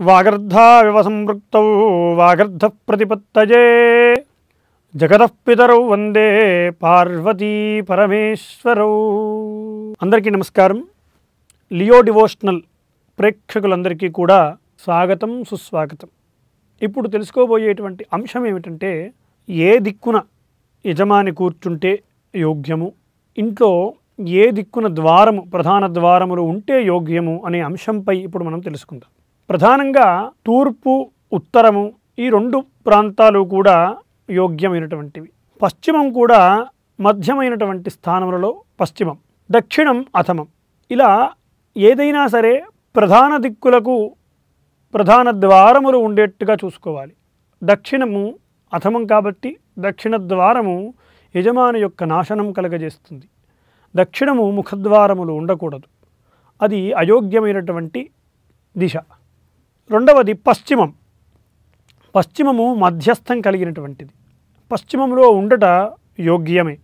వాగర్ధావివ సంవృక్త వాగర్ధ ప్రతిపత్తజే జగదపితరౌ వందే పార్వతీ పరమేశ్వరౌ. అందరికీ నమస్కారం. Leo devotional ప్రేక్షకులందరికీ కూడా స్వాగతం సుస్వాగతం. ఇప్పుడు తెలుసుకోబోయేటువంటి అంశం ఏమిటంటే ఏ దిక్కున యజమాని కూర్చుంటే యోగ్యము? ఇంట్లో ఏ దిక్కున ద్వారము ప్రధాన ద్వారములు ఉంటే యోగ్యము అనే అంశంపై ఇప్పుడు మనం తెలుసుకుందాం. ప్రధానంగా తూర్పు ఉత్తరము ఈ రెండు ప్రాంతాలు కూడా యోగ్యమైనటువంటివి. పశ్చిమం కూడా మధ్యమైనటువంటి స్థానములలో పశ్చిమం దక్షిణం అథమం ఇలా ఏదైనా సరే ప్రధాన దిక్కులకు ప్రధాన ద్వారములు ఉండేట్టుగా చూసుకోవాలి. దక్షిణము అథమం కాబట్టి దక్షిణ ద్వారము యజమాని యొక్క నాశనం కలగజేస్తుంది. దక్షిణము ముఖద్వారములు ఉండకూడదు. అది అయోగ్యమైనటువంటి దిశ. రెండవది పశ్చిమం. పశ్చిమము మధ్యస్థం కలిగినటువంటిది. పశ్చిమంలో ఉండట యోగ్యమే.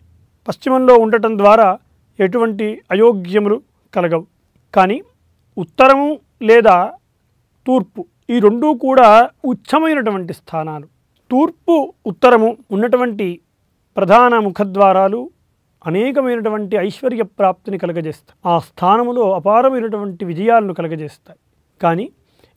పశ్చిమంలో ఉండటం ద్వారా ఎటువంటి అయోగ్యములు కలగవు. కానీ ఉత్తరము లేదా తూర్పు ఈ రెండూ కూడా ఉచ్చమైనటువంటి స్థానాలు. తూర్పు ఉత్తరము ఉన్నటువంటి ప్రధాన ముఖద్వారాలు అనేకమైనటువంటి ఐశ్వర్య ప్రాప్తిని కలగజేస్తాయి. ఆ స్థానములో అపారమైనటువంటి విజయాలను కలగజేస్తాయి. కానీ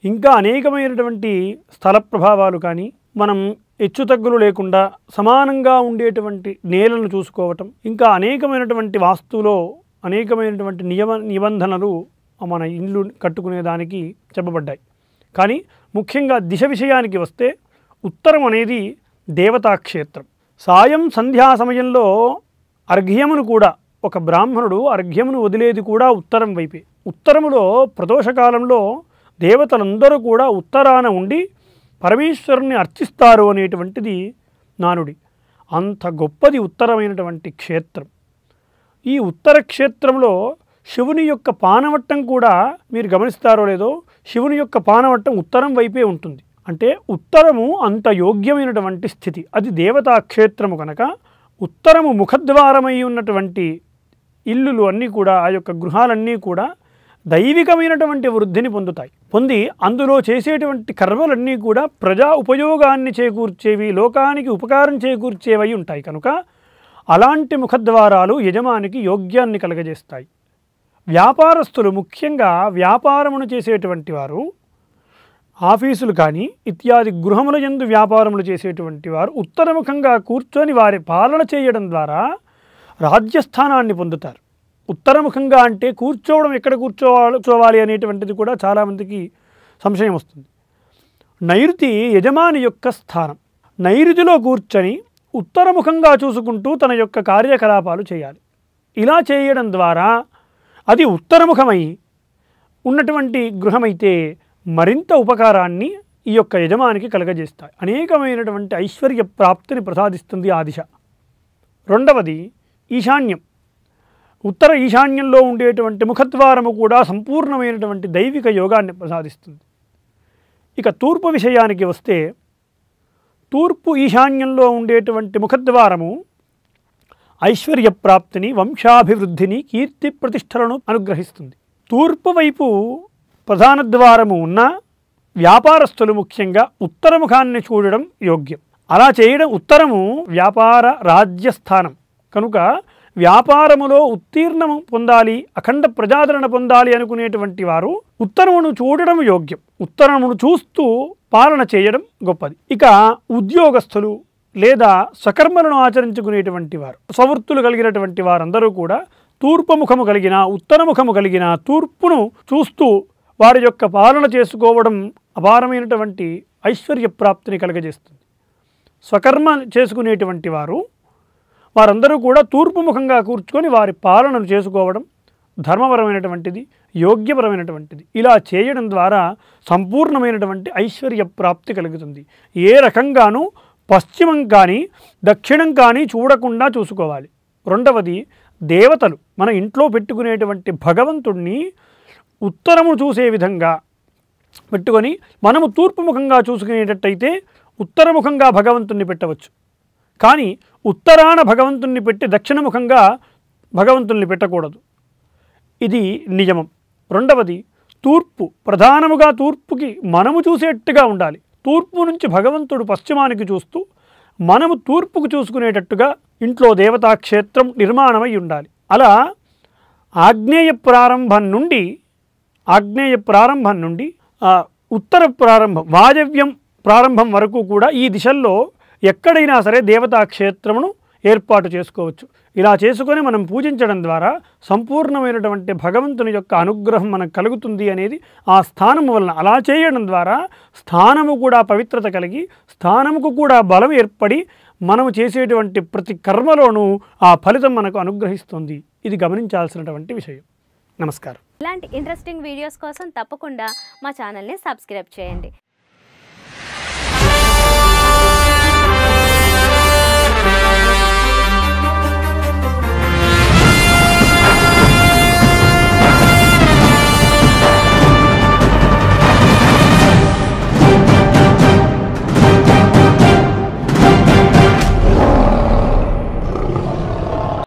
ఇంకా అనేకమైనటువంటి స్థల ప్రభావాలు కానీ మనం హెచ్చుతగ్గులు లేకుండా సమానంగా ఉండేటువంటి నేలను చూసుకోవటం ఇంకా అనేకమైనటువంటి వాస్తువులో అనేకమైనటువంటి నియమ నిబంధనలు మన ఇల్లు కట్టుకునేదానికి చెప్పబడ్డాయి. కానీ ముఖ్యంగా దిశ విషయానికి వస్తే ఉత్తరం అనేది దేవతాక్షేత్రం. సాయం సంధ్యా సమయంలో అర్ఘ్యమును కూడా ఒక బ్రాహ్మణుడు అర్ఘ్యమును వదిలేది కూడా ఉత్తరం వైపే. ఉత్తరములో ప్రదోషకాలంలో దేవతలందరూ కూడా ఉత్తరాన ఉండి పరమేశ్వరుని అర్చిస్తారు అనేటువంటిది నానుడి. అంత గొప్పది ఉత్తరమైనటువంటి క్షేత్రం. ఈ ఉత్తర క్షేత్రంలో శివుని యొక్క పానవట్టం కూడా మీరు గమనిస్తారో లేదో శివుని యొక్క పానవట్టం ఉత్తరం వైపే ఉంటుంది. అంటే ఉత్తరము అంత యోగ్యమైనటువంటి స్థితి. అది దేవతా క్షేత్రము కనుక ఉత్తరము ముఖద్వారమై ఉన్నటువంటి ఇల్లులు అన్నీ కూడా ఆ యొక్క గృహాలన్నీ కూడా దైవికమైనటువంటి వృద్ధిని పొందుతాయి. పొంది అందులో చేసేటువంటి కర్మలన్నీ కూడా ప్రజా ఉపయోగాన్ని చేకూర్చేవి లోకానికి ఉపకారం చేకూర్చేవై ఉంటాయి. కనుక అలాంటి ముఖద్వారాలు యజమానికి యోగ్యాన్ని కలగజేస్తాయి. వ్యాపారస్తులు ముఖ్యంగా వ్యాపారమును చేసేటువంటి వారు ఆఫీసులు కానీ ఇత్యాది గృహముల యందు వ్యాపారములు చేసేటువంటి వారు ఉత్తరముఖంగా కూర్చొని వారి పాలన చేయడం ద్వారా రాజ్యస్థానాన్ని పొందుతారు. ఉత్తరముఖంగా అంటే కూర్చోవడం ఎక్కడ కూర్చోవాలి కూర్చోవాలి అనేటువంటిది కూడా చాలామందికి సంశయం వస్తుంది. నైరుతి యజమాని యొక్క స్థానం. నైరుతిలో కూర్చొని ఉత్తరముఖంగా చూసుకుంటూ తన యొక్క కార్యకలాపాలు చేయాలి. ఇలా చేయడం ద్వారా అది ఉత్తరముఖమై ఉన్నటువంటి గృహమైతే మరింత ఉపకారాన్ని ఈ యొక్క యజమానికి కలగజేస్తాయి. అనేకమైనటువంటి ఐశ్వర్య ప్రాప్తిని ప్రసాదిస్తుంది ఆ దిశ. రెండవది ఈశాన్యం. ఉత్తర ఈశాన్యంలో ఉండేటువంటి ముఖద్వారము కూడా సంపూర్ణమైనటువంటి దైవిక యోగాన్ని ప్రసాదిస్తుంది. ఇక తూర్పు విషయానికి వస్తే తూర్పు ఈశాన్యంలో ఉండేటువంటి ముఖద్వారము ఐశ్వర్య ప్రాప్తిని వంశాభివృద్ధిని కీర్తి ప్రతిష్టలను అనుగ్రహిస్తుంది. తూర్పు వైపు ప్రధాన ద్వారము ఉన్న వ్యాపారస్తులు ముఖ్యంగా ఉత్తరముఖాన్ని చూడడం యోగ్యం. అలా చేయడం ఉత్తరము వ్యాపార రాజ్యస్థానం. కనుక వ్యాపారములో ఉత్తీర్ణము పొందాలి అఖండ ప్రజాదరణ పొందాలి అనుకునేటువంటి వారు ఉత్తరమును చూడడం యోగ్యం. ఉత్తరమును చూస్తూ పాలన చేయడం గొప్పది. ఇక ఉద్యోగస్తులు లేదా సకర్మలను ఆచరించుకునేటువంటి వారు స్వవృత్తులు కలిగినటువంటి వారందరూ కూడా తూర్పు ముఖము కలిగిన ఉత్తరముఖము కలిగిన తూర్పును చూస్తూ వారి యొక్క పాలన చేసుకోవడం అపారమైనటువంటి ఐశ్వర్య ప్రాప్తిని కలుగజేస్తుంది. స్వకర్మ చేసుకునేటువంటి వారు వారందరూ కూడా తూర్పు ముఖంగా కూర్చుకొని వారి పాలనను చేసుకోవడం ధర్మపరమైనటువంటిది యోగ్యపరమైనటువంటిది. ఇలా చేయడం ద్వారా సంపూర్ణమైనటువంటి ఐశ్వర్య ప్రాప్తి కలుగుతుంది. ఏ రకంగానూ పశ్చిమం కానీ దక్షిణం కానీ చూడకుండా చూసుకోవాలి. రెండవది దేవతలు మన ఇంట్లో పెట్టుకునేటువంటి భగవంతుణ్ణి ఉత్తరము చూసే విధంగా పెట్టుకొని మనము తూర్పు ముఖంగా చూసుకునేటట్టయితే ఉత్తరముఖంగా భగవంతుణ్ణి పెట్టవచ్చు. కానీ ఉత్తరాన భగవంతుణ్ణి పెట్టి దక్షిణముఖంగా భగవంతుణ్ణి పెట్టకూడదు. ఇది నియమం. రెండవది తూర్పు ప్రధానముగా తూర్పుకి మనము చూసేట్టుగా ఉండాలి. తూర్పు నుంచి భగవంతుడు పశ్చిమానికి చూస్తూ మనము తూర్పుకు చూసుకునేటట్టుగా ఇంట్లో దేవతా క్షేత్రం నిర్మాణమై ఉండాలి. అలా ఆగ్నేయ ప్రారంభం నుండి ఆగ్నేయ ప్రారంభం నుండి ఉత్తర ప్రారంభం వాయవ్యం ప్రారంభం వరకు కూడా ఈ దిశల్లో ఎక్కడైనా సరే దేవతా క్షేత్రమును ఏర్పాటు చేసుకోవచ్చు. ఇలా చేసుకొని మనం పూజించడం ద్వారా సంపూర్ణమైనటువంటి భగవంతుని యొక్క అనుగ్రహం మనకు కలుగుతుంది అనేది ఆ స్థానము వలన. అలా చేయడం ద్వారా స్థానము కూడా పవిత్రత కలిగి స్థానముకు కూడా బలం ఏర్పడి మనము చేసేటువంటి ప్రతి కర్మలోనూ ఆ ఫలితం మనకు అనుగ్రహిస్తుంది. ఇది గమనించాల్సినటువంటి విషయం. నమస్కారం. ఇలాంటి ఇంట్రెస్టింగ్ వీడియోస్ కోసం తప్పకుండా మా ఛానల్ని సబ్స్క్రైబ్ చేయండి.